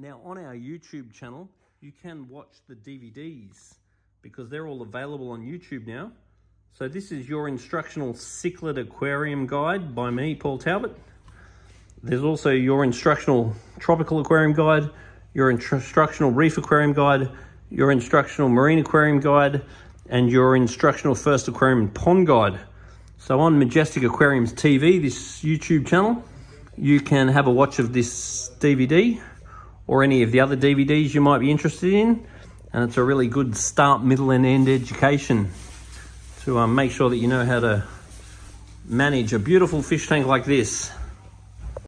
Now on our YouTube channel, you can watch the DVDs because they're all available on YouTube now. So this is your instructional cichlid aquarium guide by me, Paul Talbot. There's also your instructional tropical aquarium guide, your instructional reef aquarium guide, your instructional marine aquarium guide, and your instructional first aquarium pond guide. So on Majestic Aquariums TV, this YouTube channel, you can have a watch of this DVD or any of the other DVDs you might be interested in. And it's a really good start, middle and end education to um, make sure that you know how to manage a beautiful fish tank like this.